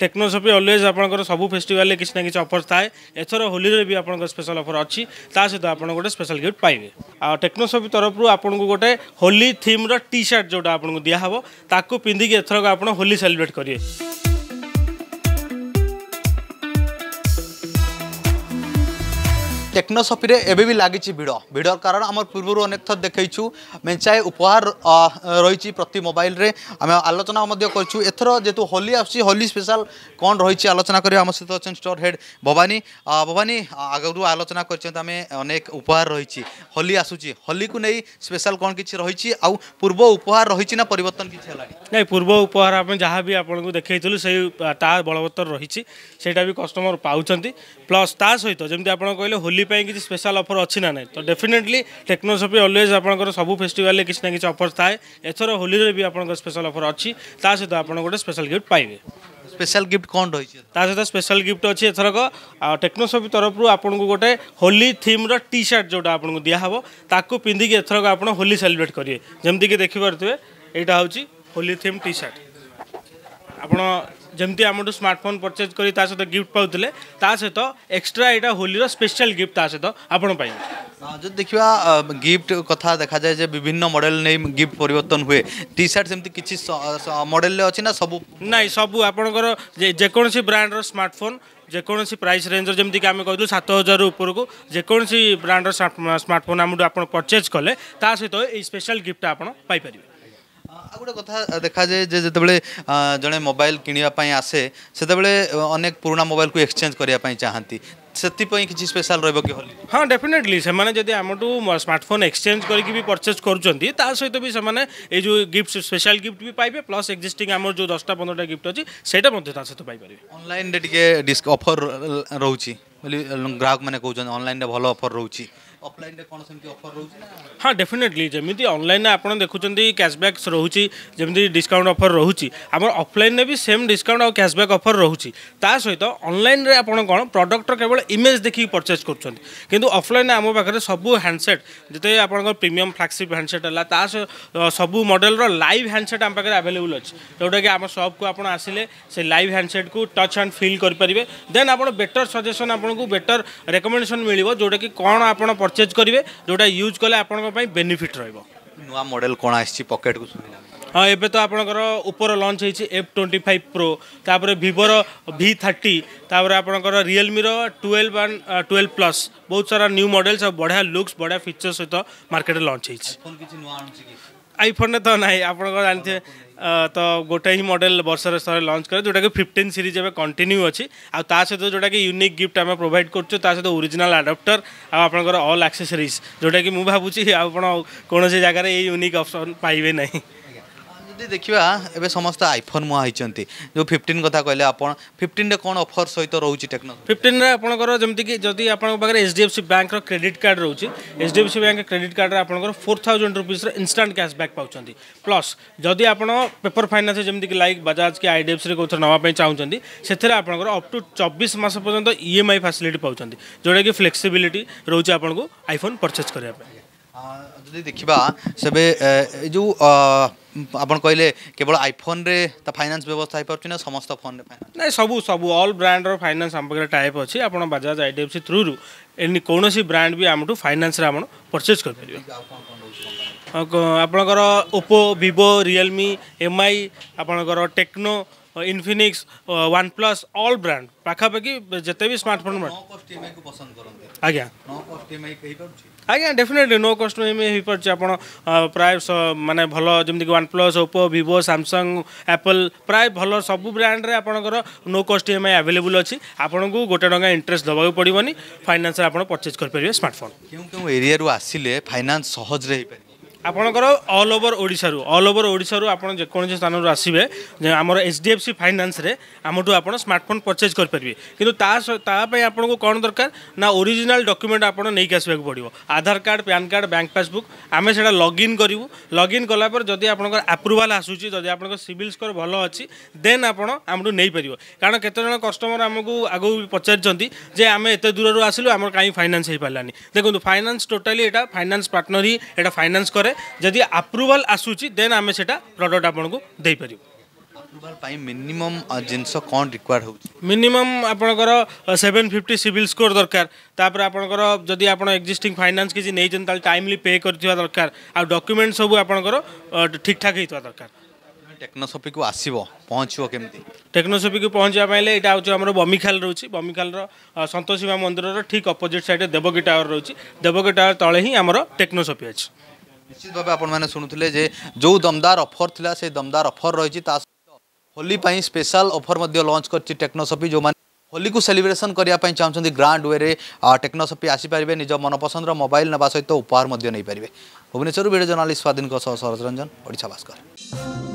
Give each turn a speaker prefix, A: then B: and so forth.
A: টেকনোসফি always আপনার সবু ফেস্টিভালে কিছু না কিছু অফর থাকে এথর হোলিরে বি আপনার স্পেশাল অফর অছি তা সহ আপনার গোটে স্পেশাল গিফট পাইবে আর টেকনোসফি তরফর আপনার গোটে হোলি থিম্র টি সার্ট যেটা আপনার দিয়া হব তাকে পিধিকি এথরক আপনার হোলি
B: সেলিব্রেট করবে টেকনোসফিরে এবে লাগিছি ভিড় ভিড়র কারণ আমার পূর্বর অনেক থর দেখাইছু মেঞ্চাই উপহার রয়েছে প্রতি মোবাইলরে আমি আলোচনা করছু এথর যেহেতু হোলি আসছি হোলি স্পেশাল কন রয়েছে আলোচনা করি আমার সহ অনেক স্টোর হেড ভবানী ভবানী আগর আলোচনা করছেন আমি অনেক উপহার রয়েছে হোলি আসুচি হোলি কু নেই স্পেশাল কন কিছু রয়েছে আউ পূর্ব উপহার রয়েছে না পরিবর্তন কিছু হল না
A: পূর্ব উপহার আমি যা বি আপনার দেখাইলু সেই তা বলবত্তর রয়েছে সেইটা বি কষ্টমর পাচ্ছেন প্লস তা সহ যেমন আপনার কে হোলি होली कि स्पेशल अफर अच्छी ना ना तो डेफिनेटली टेक्नोसफी अलवेज आप सब फेस्टिवल किसी ना कि अफर थाए एथर होली भी आपंकर स्पेशल अफर अच्छी ता सहित आप गोटे स्पेशल गिफ्ट पाए स्पेशल
B: गिफ्ट कौन रही है
A: ता सहित स्पेशल गिफ्ट अच्छी एथरक टेक्नो सपी तरफ आपको गोटे होली थीम रो सार्ट जो आपको दिहब ताकू पिंधिक एथरक आप होली सेलिब्रेट करेंगे जमीक देखिपे यहाँ हूँ होली थीम टी सार्ट ଆପଣ ଯେମିତି ଆମଠୁ ସ୍ମାର୍ଟଫୋନ୍ ପରଚେଜ୍ କରି ତା ସହିତ ଗିଫ୍ଟ ପାଉଥିଲେ ତା ସହିତ ଏକ୍ସଟ୍ରା ଏଇଟା ହୋଲିର ସ୍ପେଶାଲ୍ ଗିଫ୍ଟ ତା ସହିତ ଆପଣ
B: ପାଇଁ ଯଦି ଦେଖିବା ଗିଫ୍ଟ କଥା ଦେଖାଯାଏ ଯେ ବିଭିନ୍ନ ମଡ଼େଲ ନେଇ ଗିଫ୍ଟ ପରିବର୍ତ୍ତନ ହୁଏ ଟି ସାର୍ଟ ସେମିତି କିଛି ମଡ଼େଲରେ ଅଛି ନା ସବୁ
A: ନାଇଁ ସବୁ ଆପଣଙ୍କର ଯେକୌଣସି ବ୍ରାଣ୍ଡର ସ୍ମାର୍ଟଫୋନ୍ ଯେକୌଣସି ପ୍ରାଇସ୍ ରେଞ୍ଜର ଯେମିତିକି ଆମେ କହିଲୁ ସାତ ହଜାରରୁ ଉପରକୁ ଯେକୌଣସି ବ୍ରାଣ୍ଡର ସ୍ମାର୍ଟଫୋନ୍ ଆମଠୁ ଆପଣ ପରଚେଜ୍ କଲେ ତା ସହିତ ଏଇ ସ୍ପେଶାଲ୍ ଗିଫ୍ଟ ଆପଣ ପାଇପାରିବେ
B: ଆଉ ଗୋଟେ କଥା ଦେଖାଯାଏ ଯେ ଯେତେବେଳେ ଜଣେ ମୋବାଇଲ କିଣିବା ପାଇଁ ଆସେ ସେତେବେଳେ ଅନେକ ପୁରୁଣା ମୋବାଇଲକୁ ଏକ୍ସଚେଞ୍ଜ କରିବା ପାଇଁ ଚାହାନ୍ତି ସେଥିପାଇଁ କିଛି ସ୍ପେଶାଲ ରହିବ କି ହୋଲି
A: ହଁ ଡେଫିନେଟଲି ସେମାନେ ଯଦି ଆମଠୁ ସ୍ମାର୍ଟଫୋନ୍ ଏକ୍ସଚେଞ୍ଜ କରିକି ବି ପରଚେଜ୍ କରୁଛନ୍ତି ତା ସହିତ ବି ସେମାନେ ଏଇ ଯେଉଁ ଗିଫ୍ଟ ସ୍ପେଶାଲ ଗିଫ୍ଟ ବି ପାଇବେ ପ୍ଲସ୍ ଏକ୍ଜିଷ୍ଟିଂ ଆମର ଯେଉଁ ଦଶଟା ପନ୍ଦରଟା ଗିଫ୍ଟ ଅଛି ସେଇଟା ମଧ୍ୟ ତା ସହିତ ପାଇପାରିବେ
B: ଅନଲାଇନ୍ରେ ଟିକେ ଡିସ୍କ ଅଫର୍ ରହୁଛି ବୋଲି ଗ୍ରାହକମାନେ କହୁଛନ୍ତି ଅନଲାଇନ୍ରେ ଭଲ ଅଫର୍ ରହୁଛି ଅଫଲାଇନ୍ରେ କ'ଣ ଅଫର୍ ରହୁଛି
A: ହଁ ଡେଫିନେଟଲି ଯେମିତି ଅନଲାଇନ୍ରେ ଆପଣ ଦେଖୁଛନ୍ତି କ୍ୟାସବ୍ୟାକ୍ ରହୁଛି ଯେମିତି ଡିସ୍କାଉଣ୍ଟ ଅଫର୍ ରହୁଛି ଆମର ଅଫଲାଇନ୍ରେ ବି ସେମ୍ ଡିସ୍କାଉଣ୍ଟ ଆଉ କ୍ୟାସବ୍ୟାକ୍ ଅଫର୍ ରହୁଛି ତା ସହିତ ଅନଲାଇନ୍ରେ ଆପଣ କ'ଣ ପ୍ରଡ଼କ୍ଟର କେବଳ ଇମେଜ୍ ଦେଖିକି ପରଚେଜ୍ କରୁଛନ୍ତି କିନ୍ତୁ ଅଫଲାଇନ୍ରେ ଆମ ପାଖରେ ସବୁ ହ୍ୟାଣ୍ଡସେଟ୍ ଯେତେ ଆପଣଙ୍କର ପ୍ରିମିୟମ୍ ଫ୍ଲାଗସିପ୍ ହ୍ୟାଣ୍ଡସେଟ୍ ହେଲା ତା ସବୁ ମଡ଼େଲ୍ର ଲାଇଭ୍ ହ୍ୟାଣ୍ଡସେଟ୍ ଆମ ପାଖରେ ଆଭେଲେବୁଲ୍ ଅଛି ଯେଉଁଟାକି ଆମ ସପ୍କୁ ଆପଣ ଆସିଲେ ସେ ଲାଇଭ୍ ହ୍ୟାଣ୍ଡସେଟ୍କୁ ଟଚ୍ ଆଣ୍ଡ ଫିଲ୍ କରିପାରିବେ ଦେନ୍ ଆପଣ ବେଟର୍ ସଜେସନ୍ ଆପଣ ଆପଣଙ୍କୁ ବେଟର୍ ରେକମେଣ୍ଡେସନ୍ ମିଳିବ ଯେଉଁଟାକି କ'ଣ ଆପଣ ପରଚେଜ୍ କରିବେ ଯେଉଁଟା ୟୁଜ୍ କଲେ ଆପଣଙ୍କ ପାଇଁ ବେନିଫିଟ୍ ରହିବ
B: ନୂଆ ମଡ଼େଲ୍ କ'ଣ ଆସିଛି ପକେଟ୍କୁ ଶୁଣିଲା
A: ହଁ ଏବେ ତ ଆପଣଙ୍କର ଉପର ଲଞ୍ଚ ହେଇଛି ଏଫ୍ ଟ୍ୱେଣ୍ଟି ଫାଇଭ୍ ପ୍ରୋ ତାପରେ ଭିଭୋର ଭି ଥାର୍ଟି ତାପରେ ଆପଣଙ୍କର ରିଏଲମିର ଟୁଏଲ୍ଭ ଆଣ୍ଡ ଟୁଏଲ୍ଭ ପ୍ଲସ୍ ବହୁତ ସାରା ନ୍ୟୁ ମଡ଼େଲ୍ସ ଆଉ ବଢ଼ିଆ ଲୁକ୍ସ ବଢ଼ିଆ ଫିଚର୍ ସହିତ ମାର୍କେଟରେ ଲଞ୍ଚ ହେଇଛି ଆଇଫୋନ୍ରେ ତ ନାହିଁ ଆପଣଙ୍କ ଜାଣିଥିବେ ତ ଗୋଟେ ହିଁ ମଡ଼େଲ ବର୍ଷରେ ସ୍ତରରେ ଲଞ୍ଚ କରେ ଯେଉଁଟାକି ଫିଫ୍ଟିନ୍ ସିରିଜ୍ ଏବେ କଣ୍ଟିନ୍ୟୁ ଅଛି ଆଉ ତା ସହିତ ଯେଉଁଟାକି ୟୁନିକ୍ ଗିଫ୍ଟ ଆମେ ପ୍ରୋଭାଇଡ଼ କରୁଛୁ ତା ସହିତ ଓରିଜିନାଲ୍ ଆଡ଼ପ୍ଟର ଆଉ ଆପଣଙ୍କର ଅଲ୍ ଆକ୍ସେସରିଜ୍ ଯେଉଁଟାକି ମୁଁ ଭାବୁଛି ଆପଣ କୌଣସି ଜାଗାରେ ଏଇ ୟୁନିକ୍ ଅପସନ୍ ପାଇବେ ନାହିଁ
B: जदि देखा एवं समस्त आईफोन मुहांती जो फिफ्टन क्या कहे आप
A: फिफ्टन कौन अफर सहित रोचे टेक्नो फिफ्टन आपकी जदि आपके H D F C bank credit card रोच H D F C bank credit card में आप फोर थाउजे रुपीज्र इनस्टांट क्याशबैक पाँच प्लस जदि आप पेपर फाइनान्स जमीक लाइक बजाज कि आई डी एफ सी कौन नाप चाहते से अप टू चबीस मस पर्यटन तो ईएमआई फैसिलिटी पाँच जोटा कि फ्लेक्सीबिलिटी रोचे आपको आईफोन
B: परचेज करने जी देखा से जो ଆପଣ କହିଲେ କେବଳ ଆଇଫୋନ୍ରେ ତା ଫାଇନାନ୍ସ ବ୍ୟବସ୍ଥା ହେଇପାରୁଛି ନା ସମସ୍ତ ଫୋନ୍ରେ ଫାଇନାନ୍ସ
A: ନାଇଁ ସବୁ ସବୁ ଅଲ୍ ବ୍ରାଣ୍ଡର ଫାଇନାନ୍ସ ଆମ ପାଖରେ ଟାଇପ୍ ଅଛି ଆପଣ Bajaj I D F C ଥ୍ରୁରୁ any କୌଣସି ବ୍ରାଣ୍ଡ ବି ଆମଠୁ ଫାଇନାନ୍ସରେ ଆପଣ ପରଚେଜ୍ କରିପାରିବେ ଆପଣଙ୍କର ଓପୋ ଭିଭୋ ରିଅଲମି ଏମ୍ଆଇ ଆପଣଙ୍କର Tecno
B: Infinix OnePlus
A: all
B: brand পাখাপাখি যেতে বি
A: স্মার্টফোন আজ্ঞা আজ্ঞা ডেফিনেটলি নো কষ্ট এমআই হয়েপারছে আপনার প্রায় মানে ভাল যেমি OnePlus Oppo Vivo Samsung Apple ପ୍ରାୟ ଭଲ ସବୁ ବ୍ରାଣ୍ଡରେ ଆପଣଙ୍କର ନୋ କଷ୍ଟ ଇ ଏମ୍ ଆଇ ଆଭେଲେବୁଲ୍ ଅଛି ଆପଣଙ୍କୁ ଗୋଟେ ଟଙ୍କା ଇଣ୍ଟରେଷ୍ଟ ଦେବାକୁ ପଡ଼ିବନି ଫାଇନାନ୍ସରେ ଆପଣ ପରଚେଜ୍ କରିପାରିବେ ସ୍ମାର୍ଟଫୋନ୍
B: କେଉଁ କେଉଁ ଏରିଆରୁ ଆସିଲେ ଫାଇନାନ୍ସ ସହଜରେ ହେଇପାରିବ
A: ଆପଣଙ୍କର ଅଲ୍ ଓଭର ଓଡ଼ିଶାରୁ ଅଲ୍ ଓଭର ଓଡ଼ିଶାରୁ ଆପଣ ଯେକୌଣସି ସ୍ଥାନରୁ ଆସିବେ ଆମର ଏଚ୍ ଡି ଏଫ୍ ସି ଫାଇନାନ୍ସରେ ଆମଠୁ ଆପଣ ସ୍ମାର୍ଟଫୋନ୍ ପରଚେଜ୍ କରିପାରିବେ କିନ୍ତୁ ତା ତା ପାଇଁ ଆପଣଙ୍କୁ କ'ଣ ଦରକାର ନା ଓରିଜିନାଲ୍ ଡକ୍ୟୁମେଣ୍ଟ ଆପଣ ନେଇକି ଆସିବାକୁ ପଡ଼ିବ Aadhaar card PAN card bank passbook ଆମେ ସେଇଟା ଲଗ୍ଇନ୍ କରିବୁ ଲଗ୍ଇନ୍ କଲା ପରେ ଯଦି ଆପଣଙ୍କର ଆପ୍ରୁଭାଲ୍ ଆସୁଛି ଯଦି ଆପଣଙ୍କ ସିଭିଲ୍ ସ୍କୋର ଭଲ ଅଛି ଦେନ୍ ଆପଣ ଆମଠୁ ନେଇପାରିବ କାରଣ କେତେଜଣ କଷ୍ଟମର ଆମକୁ ଆଗକୁ ପଚାରିଛନ୍ତି ଯେ ଆମେ ଏତେ ଦୂରରୁ ଆସିଲୁ ଆମର କାହିଁ ଫାଇନାନ୍ସ ହେଇପାରିଲାନି ଦେଖନ୍ତୁ ଫାଇନାନ୍ସ ଟୋଟାଲି ଏଇଟା ଫାଇନାନ୍ସ ପାର୍ଟନର ହିଁ ଏଇଟା ଫାଇନାନ୍ସ କରେ যদি আପ୍ରୁଭାଲ୍ ଆସୁଛି ଦେନ୍ ଆମେ ସେଇଟା ପ୍ରଡ଼କ୍ଟ ଆପଣଙ୍କୁ ଦେଇପାରିବୁ
B: ମିନିମମ୍ ଜିନିଷ କ'ଣ ରିକ୍ୱାର୍ଡ଼ ହେଉଛି
A: ମିନିମମ୍ ଆପଣଙ୍କର ସେଭେନ୍ ଫିଫ୍ଟି ସିଭିଲ୍ ସ୍କୋର୍ ଦରକାର ତାପରେ ଆପଣଙ୍କର ଯଦି ଆପଣ ଏକ୍ଜିଷ୍ଟିଂ ଫାଇନାନ୍ସ କିଛି ନେଇଛନ୍ତି ତାହେଲେ ଟାଇମ୍ଲି ପେ କରିଥିବା ଦରକାର ଆଉ ଡକ୍ୟୁମେଣ୍ଟ ସବୁ ଆପଣଙ୍କର ଠିକ୍ଠାକ୍ ହେଇଥିବା ଦରକାର টেকনোসপিকু আসব পৌঁছব কেমি টেকনোসপিকু পৌঁছবা হলে এটা হচ্ছে আমার বমিখাল রয়েছে বমিখালর সন্তোষীমা
B: মন্দিরর ঠিক অপোজিট সাইডে দেবকী টাওয়ার রয়েছে দেবকী টাওয়ার তলে হি আমার টেকনোসপি আছে निश्चित भाइ शु जो दमदार अफर से दमदार अफर रहेछ होली स्पेशल अफर लन्च गरि टेक्नोसफी जो होली को सलिब्रेसन गरेको चाहन्छ ग्रान्ड वे टेक्नोसफी आसपारे निज मनपसदर मोबाइ नहित उपहारमा भुवन भिडियो रंजन स्वाधीनकोञ्जन भास्कर